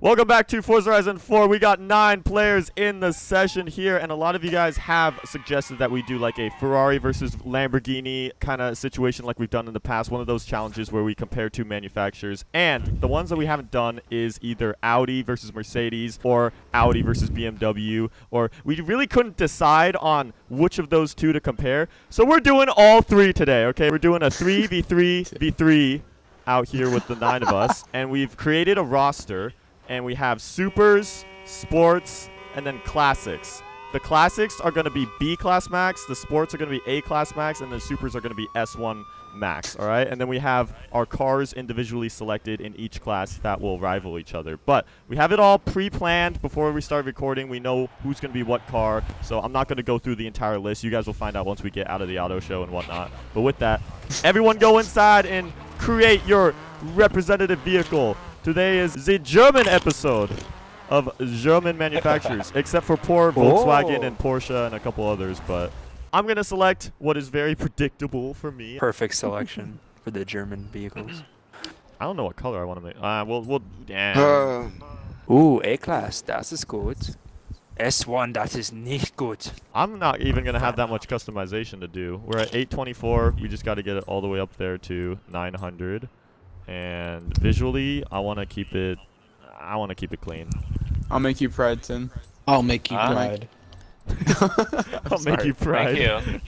Welcome back to Forza Horizon 4. We got nine players in the session here, and a lot of you guys have suggested that we do like a Ferrari versus Lamborghini kind of situation like we've done in the past. One of those challenges where we compare two manufacturers. And the ones that we haven't done is either Audi versus Mercedes or Audi versus BMW, or we really couldn't decide on which of those two to compare. So we're doing all three today, okay? We're doing a 3v3 v3 out here with the nine of us, and we've created a roster and we have supers, sports, and then classics. The classics are going to be B class max, the sports are going to be A class max, and the supers are going to be S1 max, all right? And then we have our cars individually selected in each class that will rival each other. But we have it all pre-planned before we start recording. We know who's going to be what car, so I'm not going to go through the entire list. You guys will find out once we get out of the auto show and whatnot. But with that, everyone go inside and create your representative vehicle. Today is the German episode of German manufacturers, except for poor Volkswagen Oh. and Porsche and a couple others. But I'm going to select what is very predictable for me. Perfect selection for the German vehicles. I don't know what color I want to make. Uh, we'll, we'll, yeah. Uh, Ooh, A-Class, das ist gut. S1, das ist nicht gut. I'm not even going to have that much customization to do. We're at 824. We just got to get it all the way up there to 900. And visually, I want to keep it. I want to keep it clean. I'll make you pride, Tim. I'll make you Ah. proud. I'll make you pride. Thank you.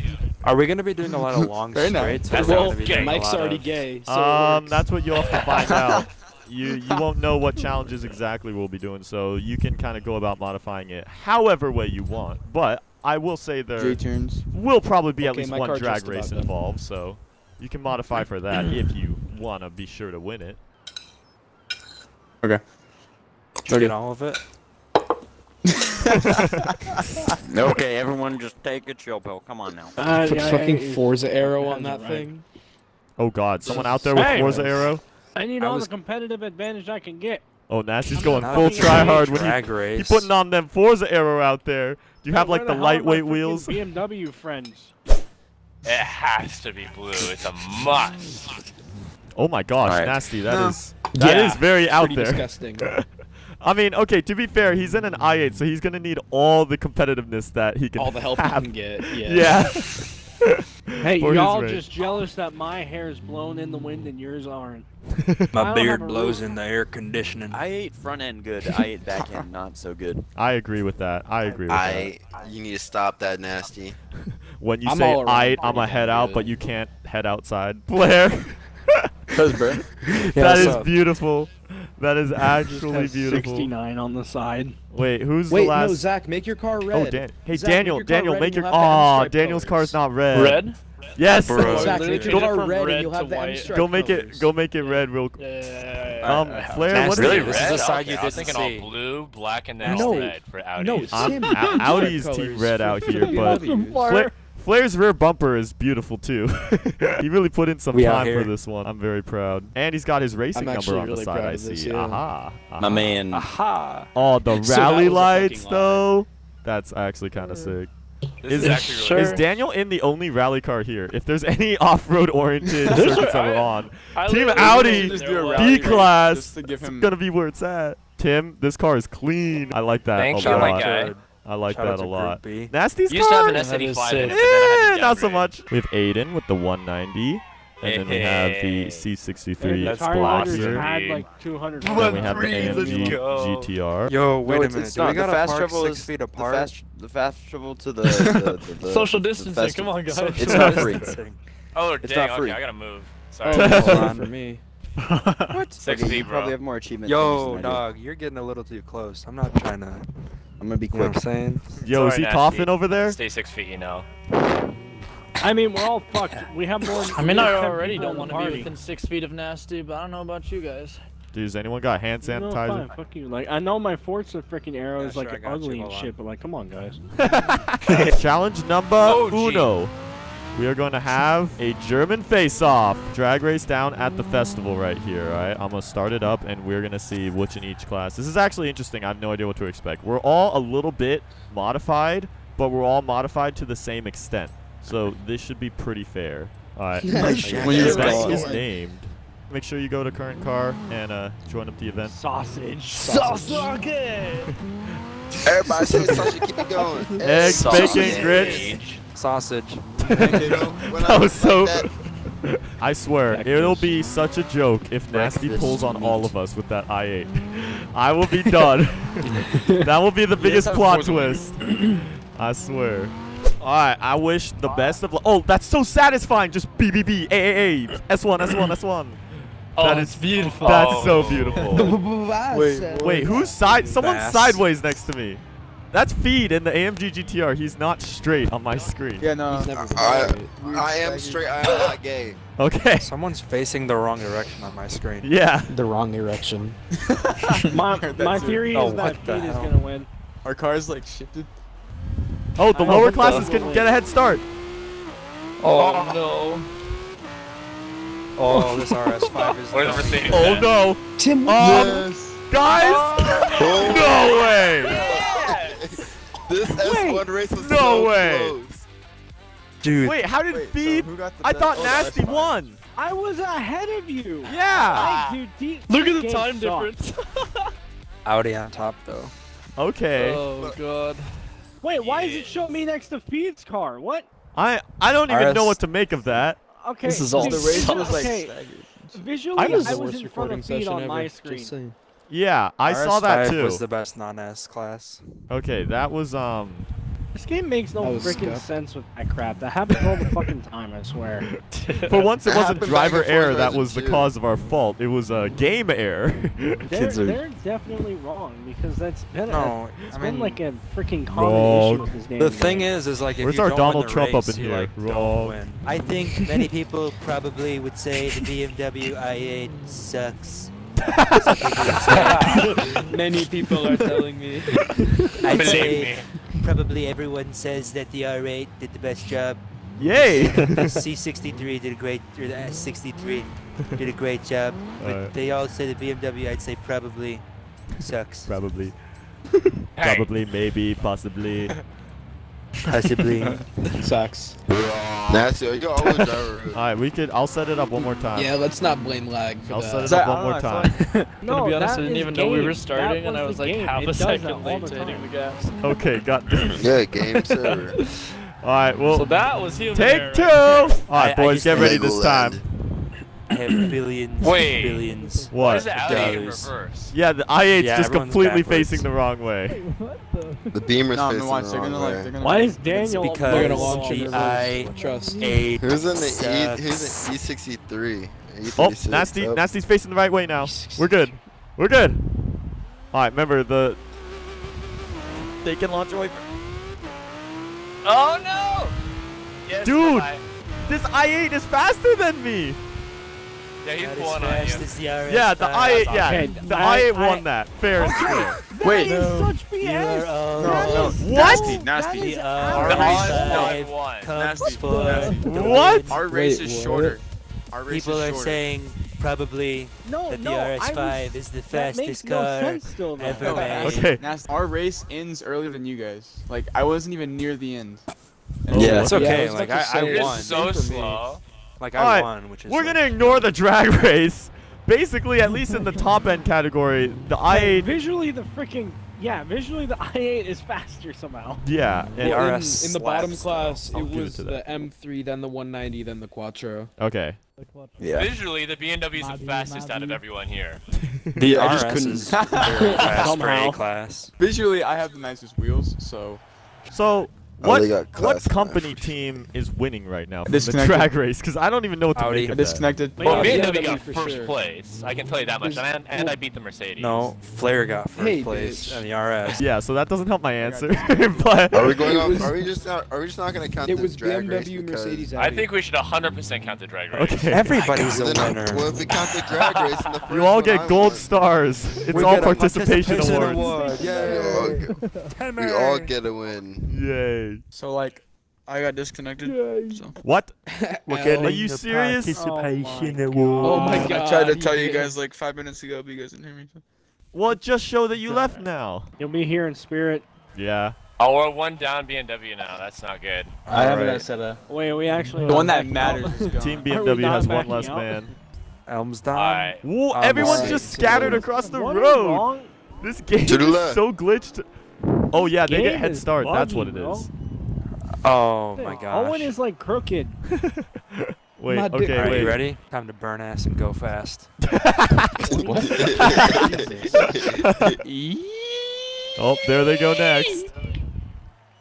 Are we going to be doing a lot of long Very nice. straights? or That's all gonna gay. Mike's already of- gay, so Um, that's what you'll have to find out. You you won't know what challenges exactly we'll be doing, so you can kind of go about modifying it however way you want. But I will say there turns. will probably be at least one drag race done. involved, so you can modify for that if you want to be sure to win it. Okay. Did you get all of it? Okay, everyone just take a chill pill. Come on now. Uh, Put yeah, fucking it- Forza Aero on that right. thing. Oh God, someone out there with Hey. Forza Aero. I need I all was- the competitive advantage I can get. Oh, Nasty's I'm going full a try hard when he, drag he putting on them Forza Aero out there. Do you have like the, hell are my lightweight wheels? BMW friends. It has to be blue. It's a must. Oh my gosh, Alright. Nasty, that No. is that is Yeah, very out Pretty there. disgusting. I mean, okay, to be fair, he's in an i8, so he's gonna need all the competitiveness that he can All the help you have. can get. Yeah. Yeah. Hey, For his y'all just jealous that my hair's blown in the wind and yours aren't. My beard blows roof. in the air conditioning. I ate front end good. I ate back end not so good. I agree with that. I agree with that. I, you need to stop that nasty. When you I'm say i8, I'm pretty a head damn out, good. but you can't head outside. Blair, Cause, bro. that what's is up? beautiful. That is actually beautiful. 69 on the side. Wait, who's Wait, the last? no, Zach, make your car red. Oh, Dan- hey, Zach, Daniel, your Daniel, make your. you'll have Aw, striped Daniel's colors. car's not red. Red? Yes. Bro. Zach, Literally make your car red red and you'll have the white. Go make colors. it. Go make it red, real. quick. Yeah. Um, I have Flare, what is Really? it? This is the side Okay, you I was didn't thinking see. all blue, black, and then No. red for Audi. No, I'm Tim, A- make the striped Audi's team red for out here, but Flare, Flare's rear bumper is beautiful too. he really put in some We time for this one. I'm very proud. And he's got his racing I'm number actually on the side. I of this, see. yeah. Aha. My man. Aha! Oh, the So rally lights fucking lie. though. That's actually kind of sick. This Is, is, actually really is Daniel in the only rally car here? If there's any off-road oriented circuits that we're on, I Team literally Audi, just do a there rally B race class, to it's gonna be where it's at. Tim, this car is clean. I like that Thanks, a Sean, lot. my guy. I like Shout that a lot. Group B. Nasty's used to have an That S85 in sick. it, but then I had Eh, to not so much. We have Aidan with the 190, and then we have the C63 That's tire Block loaders had like 200. Then we have the Three, AMG. GTR. Yo, wait no, a it's, minute. it's Do we not. The gotta fast travel six is feet the apart? fast, the fast travel to the, the, the, the Social the distancing, come on, guys. It's not free. Oh, It's dang, not free. okay, I gotta move. Oh, Sorry. that's Hold on. for me. What? Six okay, feet, you bro. probably have more achievements. Yo, than dog, you're getting a little too close. I'm not trying to. I'm gonna be You know quick. what I'm saying? Yo, is he Nasty. coughing over there? Stay six feet, you know. I mean, we're all fucked. We have more. I mean, I already don't want to be within six feet of nasty, but I don't know about you guys. Dude, has anyone got hand No, sanitizer? fine, fuck you. Like, I know my forts Forza freaking Aero Yeah, is like sure, I got you. ugly and Hold on. shit, but like, come on, guys. Challenge number Oh, gee. Uno. We are going to have a German face-off drag race down at the festival right here. All right, I'm gonna start it up, and we're gonna see which in each class. This is actually interesting. I have no idea what to expect. We're all a little bit modified, but we're all modified to the same extent. So this should be pretty fair. All right. Nice The When you event is named make sure you go to current car and uh, join up the event. Sausage. Sausage. Everybody say sausage, keep it going. Eggs, Sausage. bacon, grits. Age. Sausage. When That I was look so. that, I swear, Vectors. it'll be such a joke if Nasty Breakfast pulls on all of us with that I8. I will be done. that will be the biggest have plot twist. I swear. Alright, I wish the best of luck. Oh, that's so satisfying. Just BBB, AAA, S1, S1, S1. Oh, That it's is beautiful. That's so beautiful. Wait, Wait, who's side? Someone's Bass. sideways next to me. That's Feed in the AMG GTR. He's not straight on my screen. Yeah, no. I, I am straight. I am not gay. Okay. Someone's facing the wrong direction on my screen. Yeah. The wrong direction. My, my too. theory Oh, is that what the Pete is gonna win. Our car's like shifted. Oh, the I lower hope classes so. can get a head start. Oh, oh. no. Oh, this RS5 is. What is the- Oh then? no. Tim. Um, guys. no way. This S1 race was No so way. close. Dude. Wait, how did Wait, so Feed? who got the I thought oh, Nasty won. I was ahead of you. Yeah. I, dude, D- Look at the time sucks. difference. Audi on top though. Okay. Oh god. Wait, why is it showing me next to Feed's car? What? I I don't even know what to make of that. Okay. This is all dude, The race was like okay. staggered. Visually, I I was was, the worst in front of Feed session on ever. my screen. Yeah, I saw that RS5 too. was the best non-S class. Okay, that was um. This game makes no freaking sense with that crap. That happens all the fucking time, I swear. For once, it wasn't driver error that was the cause of our fault. It was a game error. They're, Kids are- they're definitely wrong because that's been a, it's I been mean, like a freaking common Wrong. issue with this damn the thing game. is, is like if Where's you our don't Donald win the Trump up in here? Like, Wrong. I think many people probably would say the BMW i8 sucks. Many people are telling me. I'd Believe say me. Probably everyone says that the R8 did the best job. Yay! The C63 did a great, or the S63 did a great job. But Alright. they all say the BMW, I'd say probably sucks. Probably. Probably, maybe, possibly. Possibly. Sucks. Nasty, you always driver. All right, we could. I'll set it up one more time. Yeah, let's not blame lag for I'll that. set it Is that- up I one more don't I time. no, to be honest, I didn't is even know we were game. starting, and I was like game. half It a second late to hitting the gas. Okay, got this. Yeah, game server. All right, well, So that was human take error two. Alright, All there. right, I- I boys, get ready Legoland. this time. I have billions, Wait. billions. Why What? is the Audi in Does. reverse? Yeah, the i8's Yeah, just everyone's completely backwards. facing the wrong way. What the? The beamer's No, facing no, watch. the They're wrong gonna like. way. They're gonna. Why is Daniel? because They're gonna launch the. I Trust. eight Who's in the E? sucks. Who's in E63? Oh, E36, nasty, up. nasty's facing the right way now. We're good. We're good. All right, remember the. They can launch away. From Oh no! Yes, Dude. I- this i8 is faster than me. Yeah, he's Not as pulling on you. the Yeah, the i8. Yeah, Okay, the I- i8 I- won that. Fair and oh, square. Wait. That is No, such You BS. are all No, That no. is- Nasty, nasty. is The outrageous. The RS5 won. Nasty. Nasty. What? Our race Wait, is what? shorter. Our race People is are saying probably No, that the no, RS5 was, is the fastest car sense still, ever No, made. Okay. Nasty. Our race ends earlier than you guys. Like I wasn't even near the end. And Yeah, oh, it's Yeah, I okay. was like I, I won. so Same for me. slow. Like All I right, won, which is. We're like, gonna ignore the drag race. Basically, at least in the top end category, the i8. visually the freaking yeah, visually the i8 is faster somehow. Yeah. And- Well, in, RS in the bottom class, I'll it give it was the that. M3, then the 190, then the Quattro. okay. Yeah. Visually, the BMW is the fastest out of everyone here. The I just RS couldn't- is fast Somehow. Class. Visually, I have the nicest wheels, so So, Oh, what they what company team is winning right now from the Disconnected. drag race? Because I don't even know what to Audi. make I of that. disconnected. But Well, yeah, BMW BMW got first sure. place. I can tell you that much. There's- And, and I beat the Mercedes. No, Flare got first Hey, place bitch. and the RS. Yeah, so that doesn't help my answer. but Are we going off? was- Are we just not? Are we just not gonna count It this was drag race BMW, because? Mercedes, I think we should 100% count the drag race. okay. Everybody's a winner. Well, if we count the drag race in the first You all get gold stars. It's We all participation, participation awards. award. We all, get, we all get a win. Yay. So like, I got disconnected. So. What? We're Are you serious? Participation Oh award. Oh my I tried to tell you guys like five minutes ago, but you guys didn't hear me. Well, just show that you left now. You'll be here in spirit. Yeah. Oh, we're one down BMW now. That's not good. I haven't Alright. set Wait, we actually The one that matters is gone. Team BMW has one backing less out? man. Elmsdon. I Whoa, Um, everyone's right. just scattered across the What is road. wrong? This game is so glitched. Oh yeah, they get head is start. That's what buggy, it bro. is. Oh my gosh. Owen is like crooked. Wait, My okay, Alright, wait. you ready? Time to burn ass and go fast. Oh, there they go next.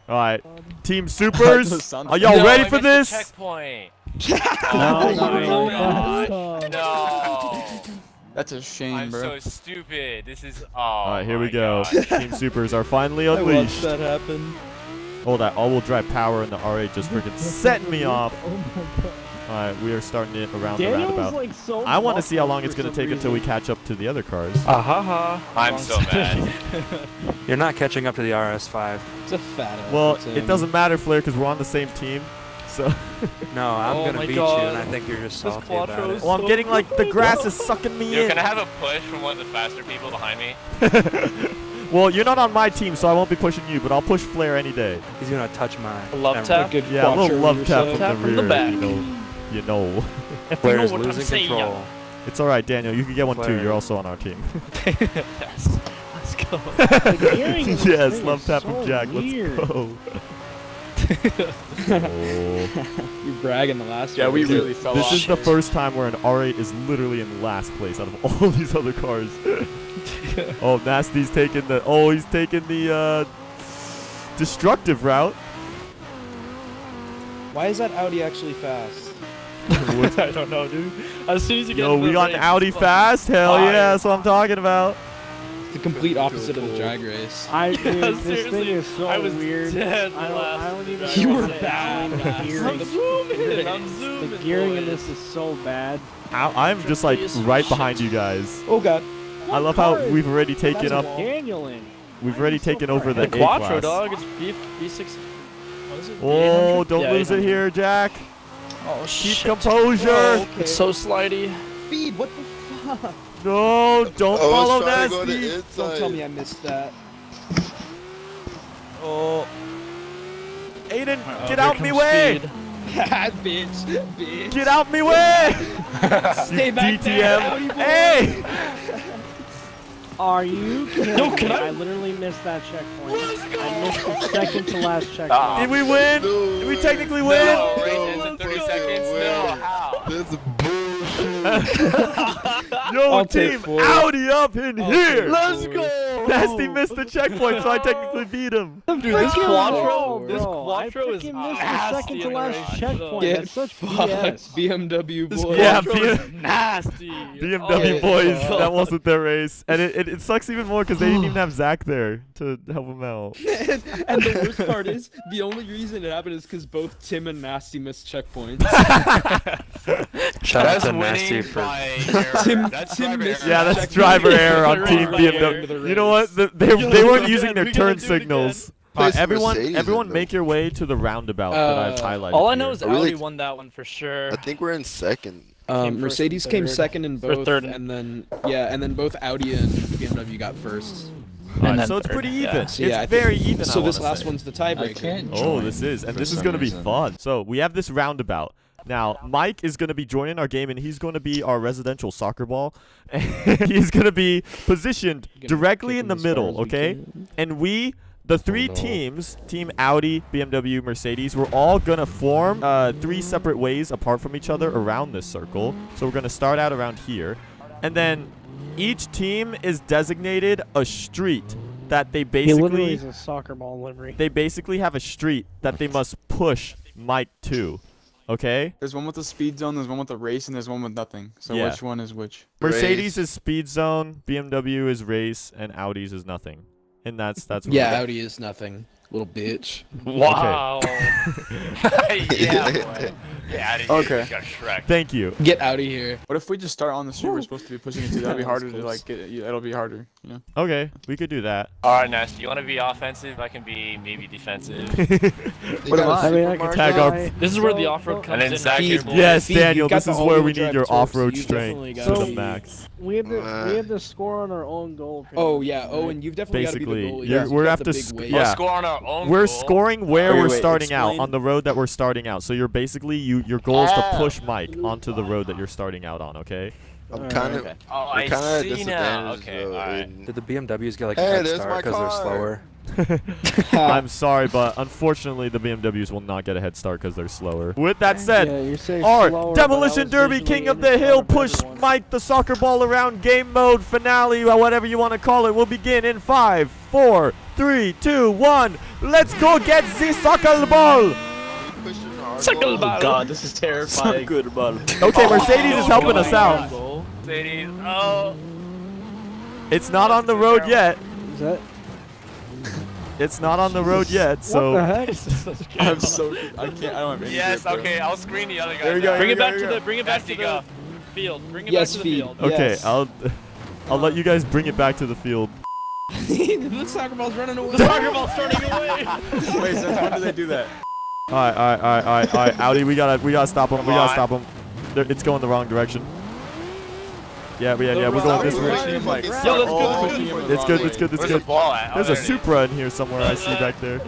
All right, Team Supers, are y'all No, ready I for missed this? Checkpoint. Oh Oh my oh my God. No. That's a shame, I'm bro. so stupid. This is. Oh. All right, here oh we go. God. Team Supers are finally I watched unleashed. that happen. Oh, that all-wheel drive power in the R8 just freaking setting me off. Oh my god. All right, we are starting it around the Daniel roundabout. like so. I want to see how long it's gonna for some take until we catch up to the other cars. Ah ha ha. I'm so mad. You're not catching up to the RS5. It's a fat ass. Well, It's, it doesn't matter, Flare, because we're on the same team. So, No, I'm Oh gonna beat God. you, and I think you're just This salty about Quattro it. is well, I'm getting like the grass is sucking me Yo, in. can I have a push from one of the faster people behind me? Well, you're not on my team, so I won't be pushing you, but I'll push Flare any day. He's gonna touch mine. Love tap? good Yeah, a little love tap from Tap the from the rear. back. You know, you know. If you know Flare's what I'm losing saying. control. It's all right, Daniel. You can get one too. You're also on our team. yes. Let's go. The gearing in this yes, love tap so from Jack. weird. Let's go. oh. You bragging the last Yeah, one. we too. really fell This off. is the first time where an R8 is literally in last place out of all these other cars. oh, Nasty's taking the. Oh, he's taking the uh, destructive route. Why is that Audi actually fast? I don't know, dude. As soon as you get Yo, we the got an Audi fast. Hell fire. yeah, that's what I'm talking about. The complete opposite of the drag race. I dude, this thing is so I was weird. dead I don't, I don't even. You were bad. say. I'm The gearing, zooming. I'm zooming. the zooming. gearing in this is so bad. I- I'm just like right behind you guys. Oh god. I love how we've already taken That's up. Daniel in. We've already so taken over far the ahead. A Quattro class. dog. It's B B6. It? Oh, don't Yeah, lose it here, Jack. Oh Keep shit. composure. Oh, It's so slidey. Feed, what the fuck? No, don't I follow trying to go to Nasty. Don't tell me I missed that. Oh. Aidan, Uh-oh, get here out me way! bitch, bitch. Get out me way! Stay back there, DTM. Audi boy. Hey! Are you kidding No, me? can I- I literally missed that checkpoint. I missed the second to last checkpoint. Ah. Did we win? No Did we way. technically win? No, No race ends in 30 fucking seconds. way. No, how? That's bullshit. Yo, I'll team four. Audi up in I'll here! Let's go. Nasty missed the checkpoint, so I technically beat him. Dude, this Freaking Quattro, bro, this bro. Quattro is missed the nasty second to last checkpoint. Get That's such fucked. BS. BMW This. Yeah, Quattro B- is nasty. BMW Oh, boys, God. that wasn't their race. And it, it, it sucks even more because they didn't even have Zach there to help him out. and the worst part is, the only reason it happened is because both Tim and Nasty missed checkpoints. Shout out That's to Nasty winning for. by. Tim- That's Tim missed error. Yeah, that's driver error on Team BMW. end of the You know what? The, they, they weren't using their turn do it again. signals. Place everyone, Mercedes everyone, make your way to the roundabout that I've Uh, highlighted. All I know here. is I really- Audi won that one for sure. I think we're in second. Um, first Mercedes and came third. second in Or both, third. and then yeah, and then both Audi and BMW got first. Alright, then so it's third, pretty yeah. even. So, it's yeah, I think- very even. So I this last say. one's the tiebreaker. Oh, this is, and this is going to be fun. So we have this roundabout. Now, Mike is going to be joining our game, and he's going to be our residential soccer ball. He's going to be positioned directly in the middle, as we okay? And we, the three no. teams, Team Audi, BMW, Mercedes, we're all going to form uh, three separate ways apart from each other around this circle. So we're going to start out around here. And then each team is designated a street that they He literally basically is a soccer ball livery. they basically have a street that they must push Mike to. Okay? There's one with the speed zone, there's one with the race, and there's one with nothing. So Yeah. which one is which? Mercedes Race. is speed zone, BMW is race, and Audi's is nothing. And that's that's what Yeah, we. Audi is nothing. Little bitch. Wow. yeah, boy. Yeah, I didn't Okay. got Shrek. Thank you. Get out of here. What if we just start on the street we're supposed to be pushing into? That'd be harder to like get. yeah, It'll be harder, you know. Okay, we could do that. All right, Nasty. You want to be offensive? I can be maybe defensive. What got am a I? I mean, I could supermarket? Tag our- This is where the off-road And then comes in. Zach, right your here, boy. boy. yes, Feed, Daniel, this is where we need your off-road you've strength to gotta the max. We had to Uh, we had to score on our own goal. Oh yeah. Oh, right? and you've definitely got to be the Basically, goalie. we're got have to sc- yeah. We'll score on our own We're goal. scoring where Wait, we're wait, starting out on the road that we're starting out. So you're basically you your goal is to Oh. push Mike onto the road that you're starting out on, okay? I'm Alright, kind of. okay. Oh, I kinda at see now. Okay, though, alright. in- Did the BMWs get like Hey, a head start because they're slower? I'm sorry, but unfortunately, the BMWs will not get a head start because they're slower. With that said, Yeah, our slower, Demolition Derby King of the Hill push everyone. Mike the soccer ball around game mode finale or whatever you want to call it will begin in five, four, three, two, one. Let's go get the soccer ball. Pushing our Suckle goal. ball. Oh, God, this is terrifying. good about it. Okay, Mercedes is helping us out. Mercedes. Oh. It's not on the road yet. Is that It's not on the road yet, what the so heck? I'm so. I can't. I don't have any. Yes. grip. Okay. I'll screen the other guy. There we go. Bring it back to the bring it back to the field. Bring it Yes, back to the field. okay, Yes. I'll I'll let you guys bring it back to the field. the soccer ball's running away. The soccer ball's turning away. Wait, since when do they do that? All right, all right, all right, all right, all right. Audi, we gotta we gotta stop him. We gotta Come stop him. They're- It's going the wrong direction. Yeah, yeah, yeah. We're going this way. Like. Yo, let's go, all let's pushing go. him the It's good. It's good. It's good. ball at? Oh, There's a there it is. Supra in here somewhere. I see back there.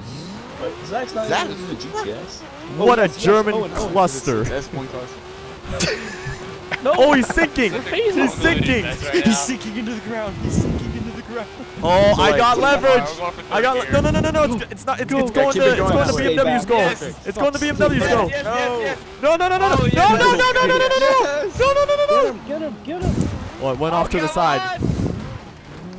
Zach's not Zach- even in the GTS. What a yes, yes. German Owen, Owen. cluster. That's one cluster. Oh, he's sinking. He's sinking. That's right now. sinking into the ground. He's sinking into the ground. Oh, So, I like, got come on, we're leverage. going for I got third le- no, gear. no, no, no, no. It's, it's not. It's, it's Yeah, going keep to. it It's going going to that way. BMW's goal. Yes. It's going to BMW's goal. Yes, No. yes, yes. No, no, no, no, no, Oh, no, yes. no, no, no, no, no, no, no, Yes. no, no, no, no, no. Get him, get him. Oh, it went off to the side. on.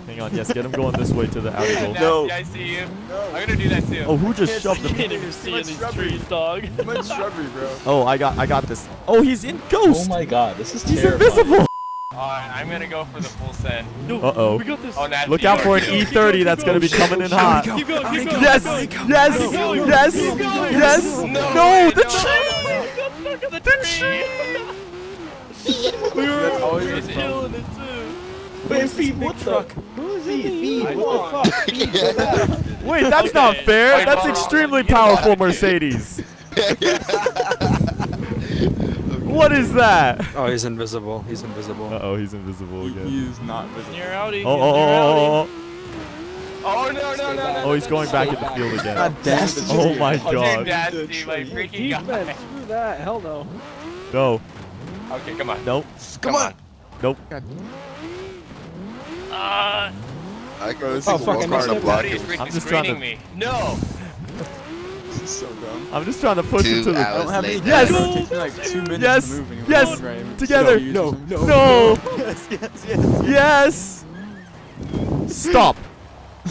Hang on. Yes, get him going this way to the Audi goal. Nasty, I see you. I'm gonna do that too. Oh, who just shoved see- him? can't even see in much these shrubbery. trees, dog. Too much shrubbery, bro. Oh, I got, I got this. Oh, he's in ghost. Oh my god, this is He's terrifying. invisible. Alright, I'm gonna go for the full send. No, Uh oh. we got this. Oh, Nasty. Look out for an. E30 that's gonna be coming in hot. Keep going, keep going. Yes, keep yes, yes, yes. No, No, the no, tree. Got stuck in the tree. We were always we were killing it too. Wait, Feed, what the? Who's in the Feed, what the fuck? Wait, that's not fair. Wait, That's extremely powerful? Mercedes. What is that? Oh, he's invisible. He's invisible. Uh oh, he's invisible again. he is not visible. Near Audi. Oh, oh, near oh, oh, Oh no no no no! oh, oh, he's going back in the field again. God. Oh my Oh, god. Nasty, my freaking Defense, guy. screw that. Hell no. No, Okay, come on. nope, Come on. nope. Uh, I Bro, this oh, is fuck, one I car to block is it. I'm just trying to- me. No. This is so dumb. I'm just trying to push him Two to the. I don't have any later. Yes. It me like two minutes Yes. to move Yes. right. Together. so No. useless. No. Yes, yes, yes. Yes. Stop.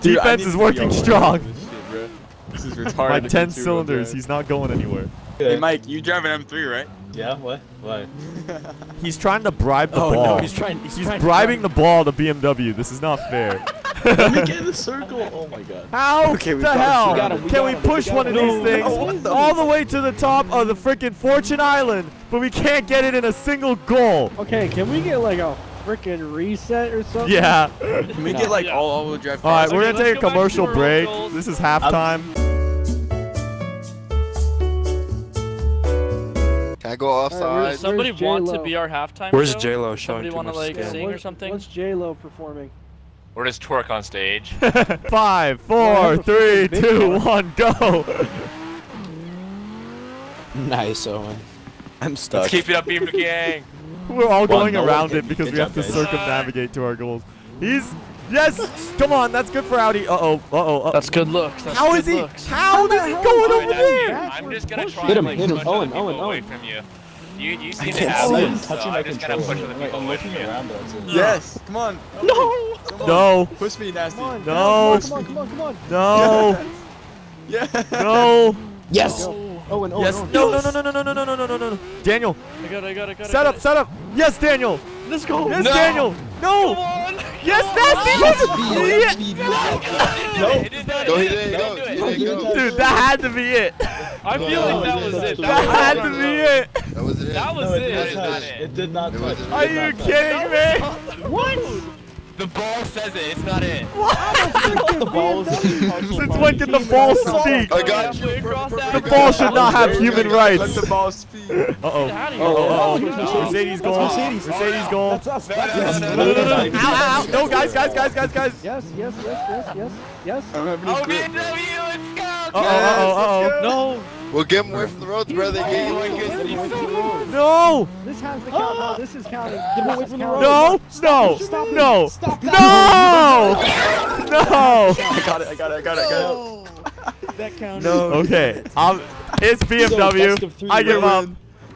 Dude, Defense is working strong. This, shit, this is retarded. My 10 cylinders. He's not going anywhere. Hey Mike, you drive an M3, right? Yeah, what? What? He's trying to bribe the Oh ball. no, he's trying. He's, He's trying bribing the ball to BMW. This is not fair. Let me get in the circle. Oh my god. How Okay, the hell We got him. We can got we him. We push got one of him. these No, things no, the- all the way to the top of the freaking Fortune Island, but we can't get it in a single goal? Okay, can we get like a freaking reset or something? Yeah. Can we get like all all-wheel drive All right, cars? we're gonna take a let's go back to commercial break. goals. This is halftime. I go offside? where's- Somebody want to be our halftime Where's? J Lo showing Somebody too want to like skin? sing What- or something? What's J Lo performing? Or just twerk on stage. Five, I four, have a three, big two, one. one, go. Nice, Owen. I'm stuck. Let's keep it up, Beaver Gang. We're all going no, around it because we have to circumnavigate to our goals. He's yes. Come on, that's good for Audi. Uh oh. Uh oh. That's good looks. That's How good is he? Looks. How is he going over Alright, there? I'm just gonna try Hit and him, like hit him. push Owen, other Owen, away Owen. from you. You you seem to can't see this, him so I'm just gonna push other Like, people I'm away from you. around, but that's. Yes, come on. No. Come on. No. Push me, nasty. Come on, No. Come on, come on, come on. No. Yeah. No. Yes. Oh. Owen, Owen, Yes. Owen. No. No. No. No. No. No. No. No. No. No. No. Daniel, I got it, I got it, I got it. set up. Set up. Yes, Daniel. Let's go. Yes, No. Daniel. No! Yes, that's it. No! it! Dude, that had to be it. I feel like that was it. That had to be it. That was it. That was it. It did not touch. Are you kidding me? What? The ball says it. It's not it. The balls. Since when can the ball speak? I got you. Across that. The ball should not have human rights. Let the ball speak. Uh oh. Get out of here. Oh, oh, oh. Mercedes goal. Mercedes. Mercedes goal. That's us. No, That's no, no, No, no, no, no. Ow, ow, ow. No, guys, guys, guys, guys, guys. Yes, yes, yes, yes, yes, yes. I don't have any Oh, grip. BMW, let's go. Uh oh, uh oh, No. We'll get him away from the roads, brother. Get you oh. No! This has to count. No, this is counting. This is counting. No! No! Stop it. No! Stop No! that. No! I got it. I got it. I got it. I got it. That counted. No. Okay, um, it's BMW. best I give right? up.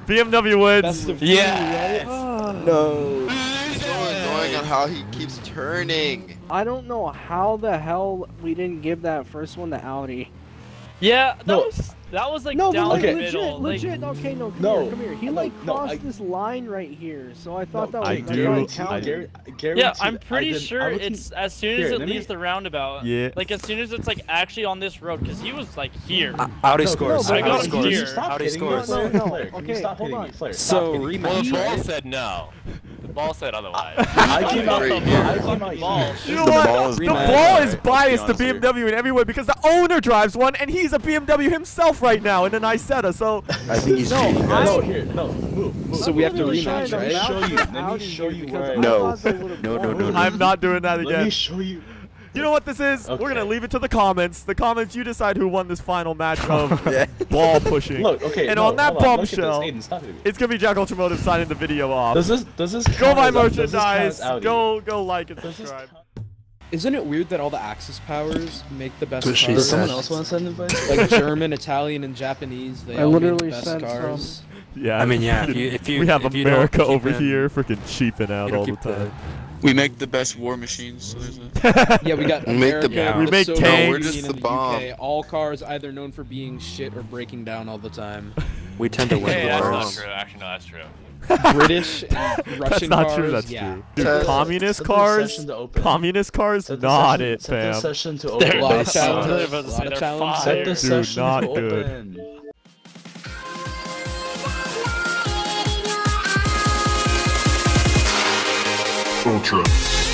BMW wins. Best of three, Yes. right? No. so annoying on how he keeps turning. I don't know how the hell we didn't give that first one to Audi. Yeah, that No. was that was like No, down like, the legit, middle. like- legit. okay, no, come No, here, come here. He I'm like like- no, crossed I- this line right here, so I thought that was. I I do- I counted. Yeah, I'm pretty didn't- I sure wasn't- it's as soon as Here, it let me- leaves the roundabout. Yeah. Like as soon as it's like actually on this road, because he was like here. Uh, Audi No, scores. no, I got scores. here. Stop Audi scores. Flare. No, no, Flare, can you okay, stop hold on. Flare, So, stop hitting me. rematch. Well, the ball said no. The ball said otherwise. I came out Great. I came out Ball. You know what? the ball is biased to. BMW in every way because the owner drives one and he's a BMW himself right now in an Isetta. So I think he's No, cheating. I- No, here, no, move, move. So we have to rematch, trying to right? Show you. Let me show you where- No. thought No, no, no, no. I'm not doing that again. Let me show you. You know what this is? We're gonna leave it to the comments. The comments, you decide who won this final match of Yeah. ball pushing. Look, okay. And no, on that hold on, look at this. bombshell, Aidan, stop hitting me. It's gonna be Jack Ultramotive signing the video off. Does this does this Go buy as- does this merchandise. Go go like and subscribe. Isn't it weird that all the Axis powers make the best That's she cars? said. Someone else want to send advice? Like German, Italian, and Japanese, they I all literally make the best cars. Yeah. I mean, yeah, if you- if you- we have if you don't America keep over them- here, freaking cheaping out all the keep the- time. We make the best war machines. So a... Yeah, we got We make the- America, Yeah. We make Soviet tanks. We're just Union, the bomb. UK. All cars either known for being shit or breaking down all the time. We tend to win Hey, the that's not true. Actually, no, that's true. British and That's Russian not cars. true. That's yeah. true. Dude, Set- communist set the cars, session to open. communist cars, not session- it, set the fam. session to They're open. lot of bad. challenge. They're about to say lot of they're Set the Dude, session not to good. open. Ultra.